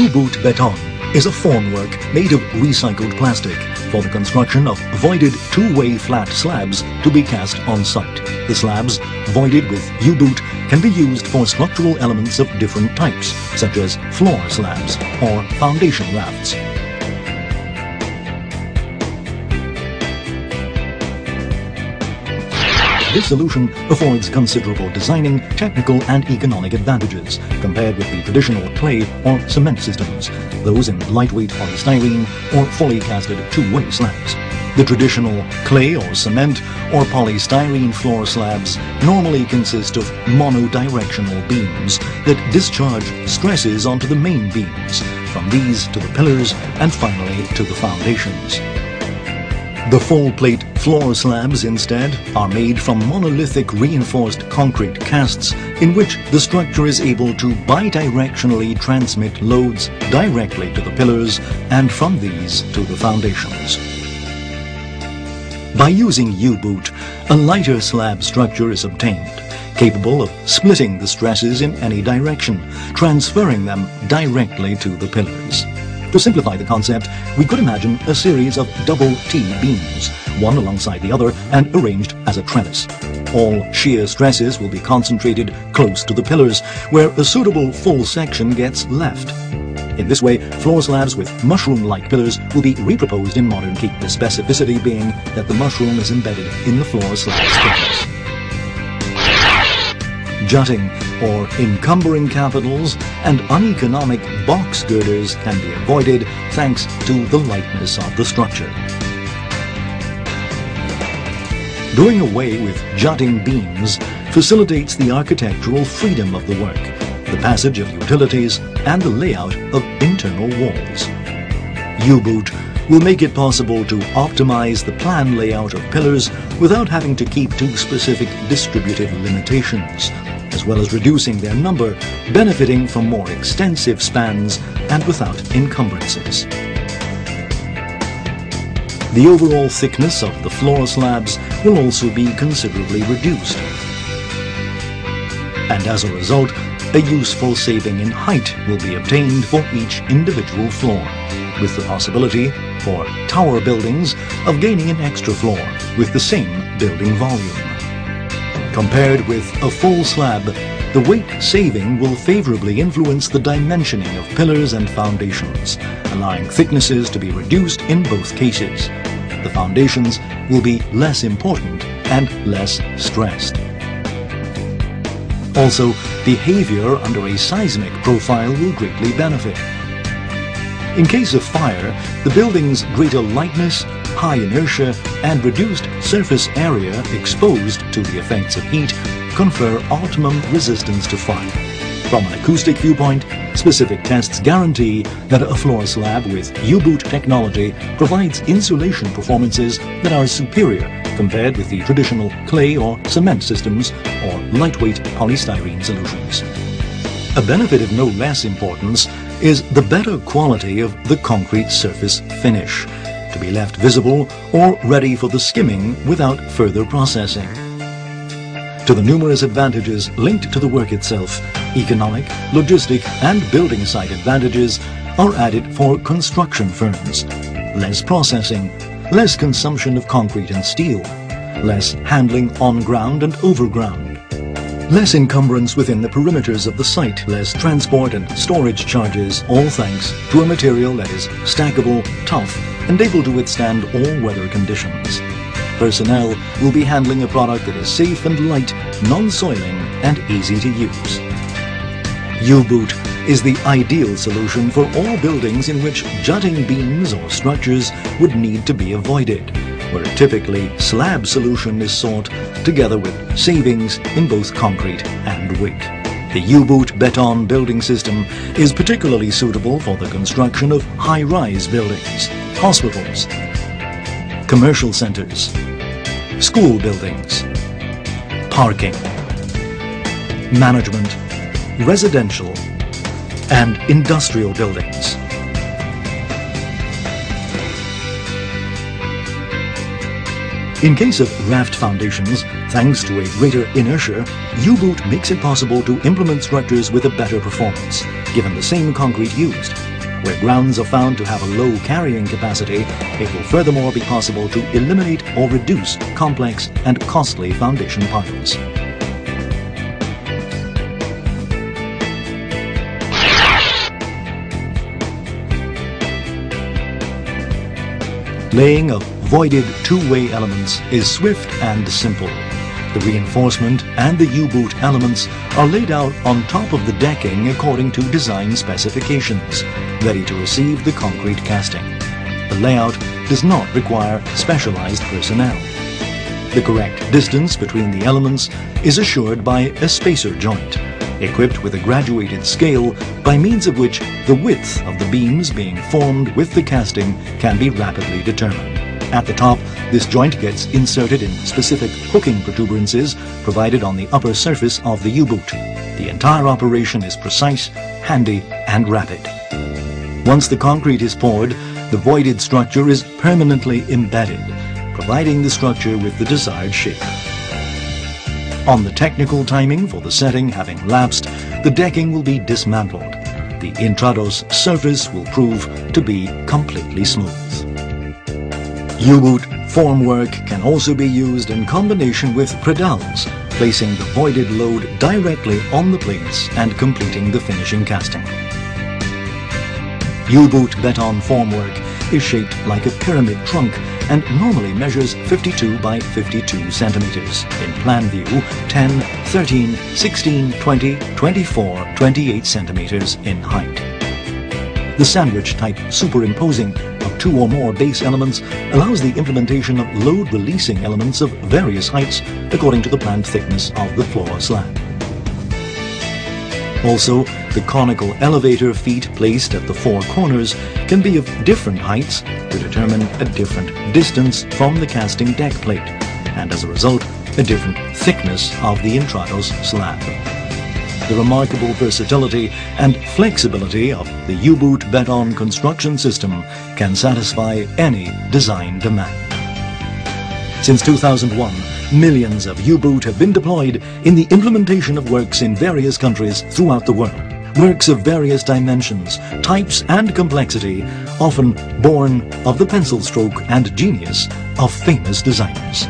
U-boot beton is a formwork made of recycled plastic for the construction of voided two-way flat slabs to be cast on site. The slabs, voided with U-boot, can be used for structural elements of different types, such as floor slabs or foundation rafts. This solution affords considerable designing, technical and economic advantages compared with the traditional clay or cement systems, those in lightweight polystyrene or fully casted two-way slabs. The traditional clay or cement or polystyrene floor slabs normally consist of monodirectional beams that discharge stresses onto the main beams, from these to the pillars and finally to the foundations. The full plate floor slabs instead are made from monolithic reinforced concrete casts in which the structure is able to bidirectionally transmit loads directly to the pillars and from these to the foundations. By using U-boot, a lighter slab structure is obtained, capable of splitting the stresses in any direction, transferring them directly to the pillars. To simplify the concept, we could imagine a series of double T beams, one alongside the other and arranged as a trellis. All shear stresses will be concentrated close to the pillars, where a suitable full section gets left. In this way, floor slabs with mushroom-like pillars will be reproposed in modern key, the specificity being that the mushroom is embedded in the floor slab thickness jutting or encumbering capitals and uneconomic box girders can be avoided thanks to the lightness of the structure. Doing away with jutting beams facilitates the architectural freedom of the work, the passage of utilities and the layout of internal walls. U-boot will make it possible to optimize the plan layout of pillars without having to keep to specific distributive limitations as well as reducing their number, benefiting from more extensive spans and without encumbrances. The overall thickness of the floor slabs will also be considerably reduced. And as a result, a useful saving in height will be obtained for each individual floor, with the possibility for tower buildings of gaining an extra floor with the same building volume. Compared with a full slab, the weight saving will favorably influence the dimensioning of pillars and foundations, allowing thicknesses to be reduced in both cases. The foundations will be less important and less stressed. Also, behavior under a seismic profile will greatly benefit. In case of fire, the building's greater lightness, high inertia and reduced surface area exposed to the effects of heat confer optimum resistance to fire. From an acoustic viewpoint, specific tests guarantee that a floor slab with U-boot technology provides insulation performances that are superior compared with the traditional clay or cement systems or lightweight polystyrene solutions. A benefit of no less importance is the better quality of the concrete surface finish to be left visible or ready for the skimming without further processing. To the numerous advantages linked to the work itself, economic, logistic and building site advantages are added for construction firms. Less processing, less consumption of concrete and steel, less handling on ground and over ground, Less encumbrance within the perimeters of the site, less transport and storage charges, all thanks to a material that is stackable, tough and able to withstand all weather conditions. Personnel will be handling a product that is safe and light, non-soiling and easy to use. U-boot is the ideal solution for all buildings in which jutting beams or structures would need to be avoided, where a typically slab solution is sought together with savings in both concrete and weight. The U-boot beton building system is particularly suitable for the construction of high-rise buildings, hospitals, commercial centers, school buildings, parking, management, residential, and industrial buildings. In case of raft foundations, thanks to a greater inertia, U-boot makes it possible to implement structures with a better performance, given the same concrete used. Where grounds are found to have a low carrying capacity, it will furthermore be possible to eliminate or reduce complex and costly foundation piles. Laying of voided two-way elements is swift and simple. The reinforcement and the U-boot elements are laid out on top of the decking according to design specifications, ready to receive the concrete casting. The layout does not require specialized personnel. The correct distance between the elements is assured by a spacer joint, equipped with a graduated scale by means of which the width of the beams being formed with the casting can be rapidly determined. At the top, this joint gets inserted in specific hooking protuberances provided on the upper surface of the U-boot. The entire operation is precise, handy and rapid. Once the concrete is poured, the voided structure is permanently embedded, providing the structure with the desired shape. On the technical timing for the setting having lapsed, the decking will be dismantled. The Intrados surface will prove to be completely smooth. U-boot formwork can also be used in combination with predals, placing the voided load directly on the plates and completing the finishing casting. U-boot beton formwork is shaped like a pyramid trunk and normally measures 52 by 52 centimeters. In plan view, 10, 13, 16, 20, 24, 28 centimeters in height. The sandwich type superimposing two or more base elements allows the implementation of load-releasing elements of various heights according to the planned thickness of the floor slab. Also, the conical elevator feet placed at the four corners can be of different heights to determine a different distance from the casting deck plate, and as a result, a different thickness of the Intrados slab. The remarkable versatility and flexibility of the U-boot beton construction system can satisfy any design demand. Since 2001, millions of U-boot have been deployed in the implementation of works in various countries throughout the world. Works of various dimensions, types and complexity, often born of the pencil stroke and genius of famous designers.